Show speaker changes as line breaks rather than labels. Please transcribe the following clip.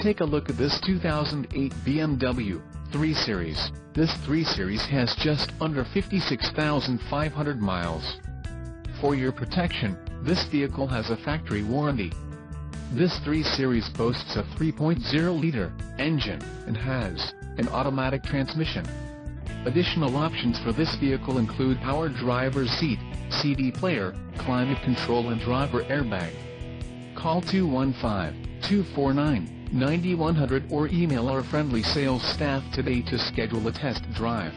Take a look at this 2008 BMW 3 Series. This 3 Series has just under 56,500 miles. For your protection, this vehicle has a factory warranty. This 3 Series boasts a 3.0-liter engine and has an automatic transmission. Additional options for this vehicle include power driver's seat, CD player, climate control and driver airbag. Call 215-249-9100 or email our friendly sales staff today to schedule a test drive.